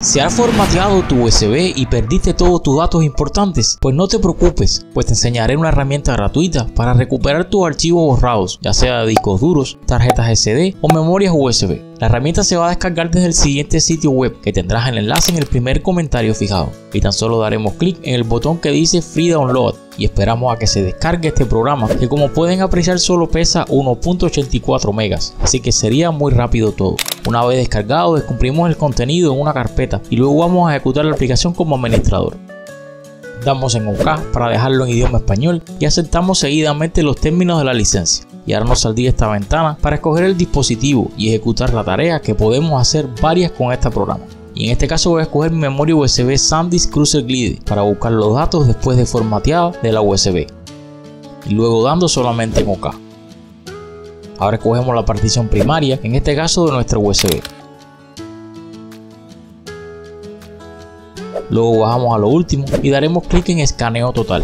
Si has formateado tu USB y perdiste todos tus datos importantes, pues no te preocupes, pues te enseñaré una herramienta gratuita para recuperar tus archivos borrados, ya sea de discos duros, tarjetas SD o memorias USB. La herramienta se va a descargar desde el siguiente sitio web que tendrás el enlace en el primer comentario fijado y tan solo daremos clic en el botón que dice Free Download y esperamos a que se descargue este programa que como pueden apreciar solo pesa 1.84 megas así que sería muy rápido todo. Una vez descargado descumplimos el contenido en una carpeta y luego vamos a ejecutar la aplicación como administrador. Damos en OK para dejarlo en idioma español y aceptamos seguidamente los términos de la licencia. Y ahora nos saldría esta ventana para escoger el dispositivo y ejecutar la tarea que podemos hacer varias con este programa y en este caso voy a escoger mi memoria USB SanDisk Cruiser Glide para buscar los datos después de formateada de la USB y luego dando solamente en OK. Ahora escogemos la partición primaria, en este caso de nuestra USB. Luego bajamos a lo último y daremos clic en escaneo total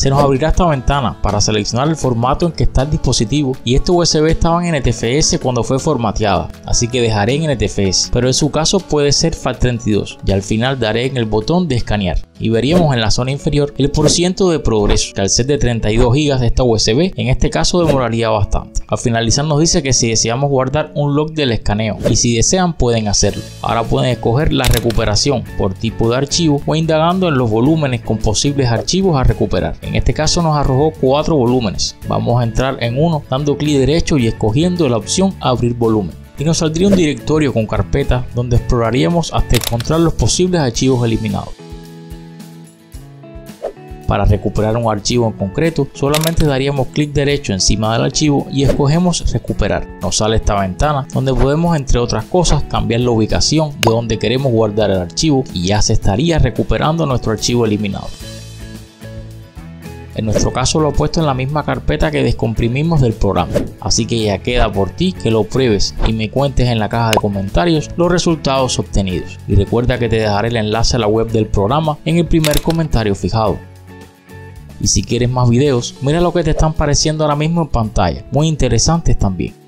se nos abrirá esta ventana para seleccionar el formato en que está el dispositivo y este USB estaba en NTFS cuando fue formateada, así que dejaré en NTFS, pero en su caso puede ser FAT32 y al final daré en el botón de escanear y veríamos en la zona inferior el porciento de progreso que al ser de 32 GB de esta USB en este caso demoraría bastante. Al finalizar nos dice que si deseamos guardar un log del escaneo y si desean pueden hacerlo. Ahora pueden escoger la recuperación por tipo de archivo o indagando en los volúmenes con posibles archivos a recuperar. En este caso nos arrojó cuatro volúmenes. Vamos a entrar en uno dando clic derecho y escogiendo la opción abrir volumen. Y nos saldría un directorio con carpetas donde exploraríamos hasta encontrar los posibles archivos eliminados. Para recuperar un archivo en concreto, solamente daríamos clic derecho encima del archivo y escogemos recuperar. Nos sale esta ventana donde podemos entre otras cosas cambiar la ubicación de donde queremos guardar el archivo y ya se estaría recuperando nuestro archivo eliminado. En nuestro caso lo he puesto en la misma carpeta que descomprimimos del programa, así que ya queda por ti que lo pruebes y me cuentes en la caja de comentarios los resultados obtenidos. Y recuerda que te dejaré el enlace a la web del programa en el primer comentario fijado. Y si quieres más videos, mira lo que te están pareciendo ahora mismo en pantalla, muy interesantes también.